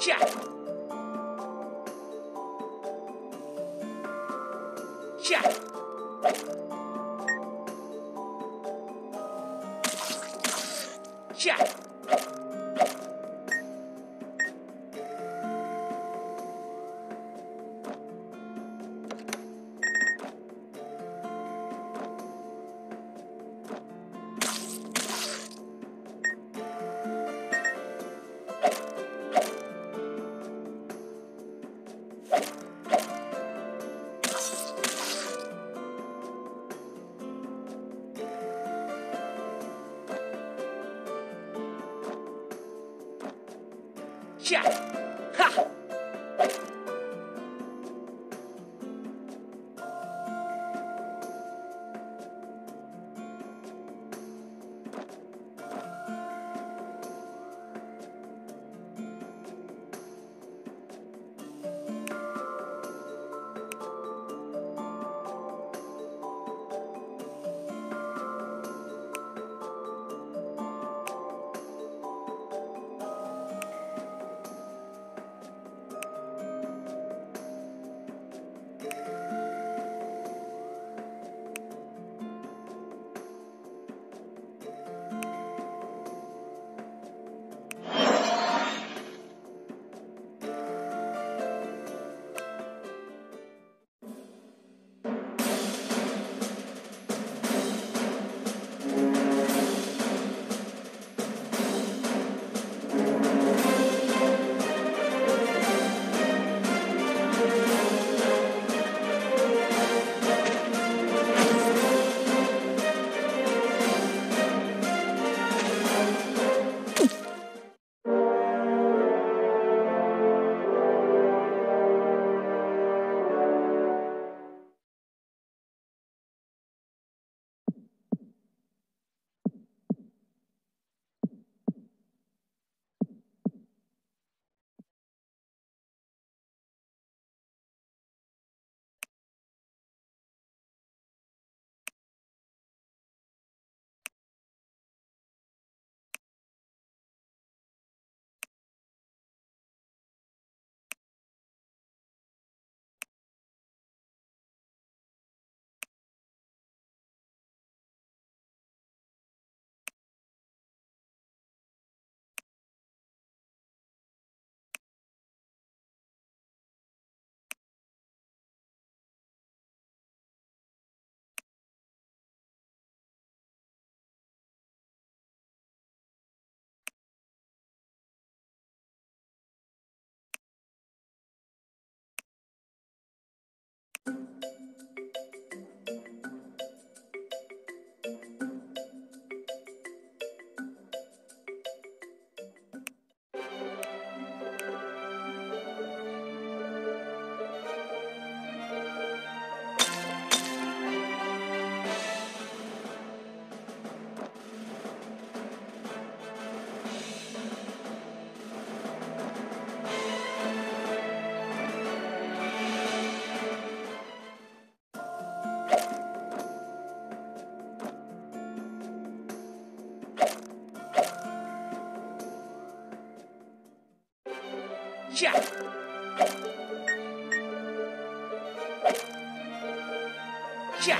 Check. 下，下下下，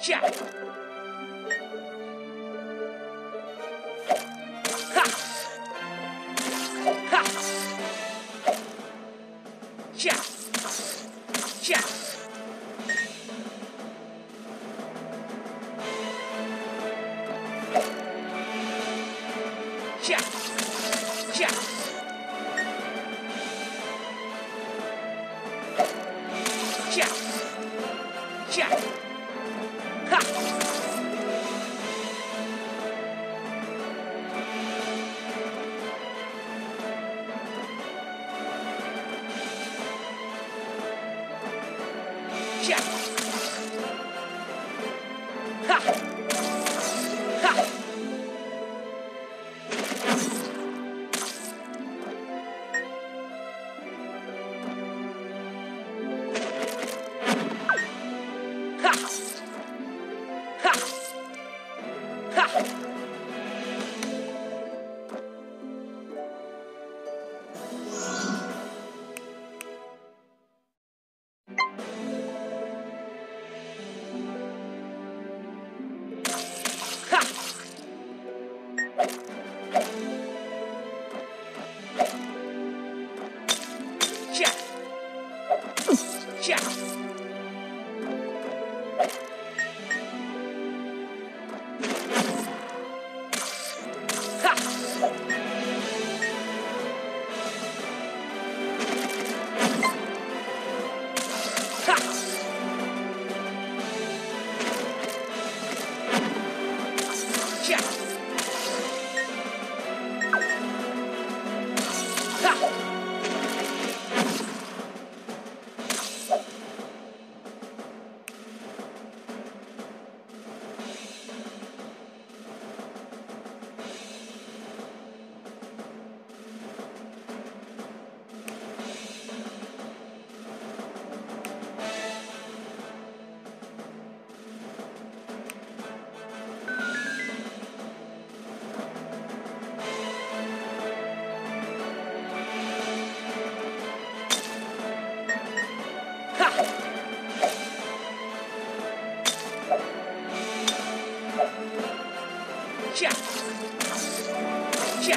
下，Check. Check. Check. Check. Ha. Check. Ha. 下，下，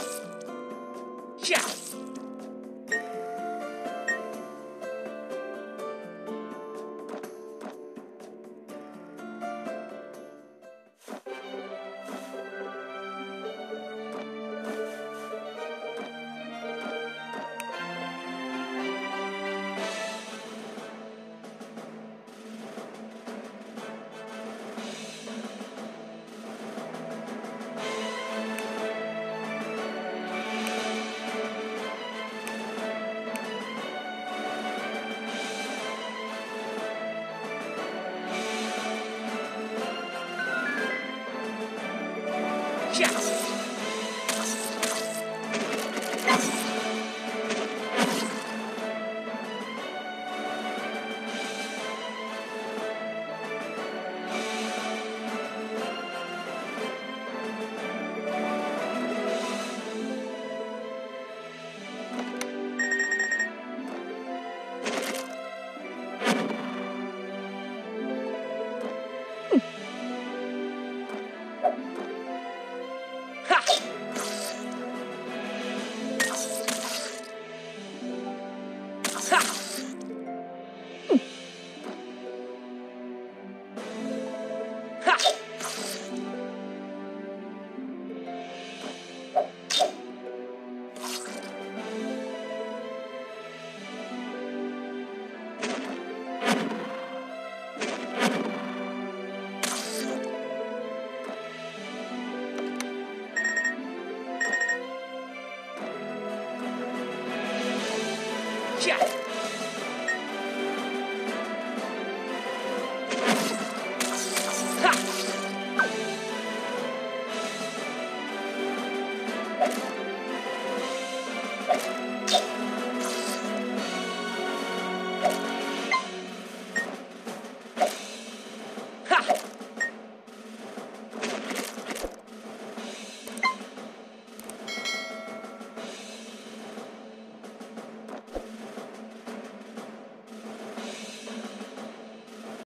Yes.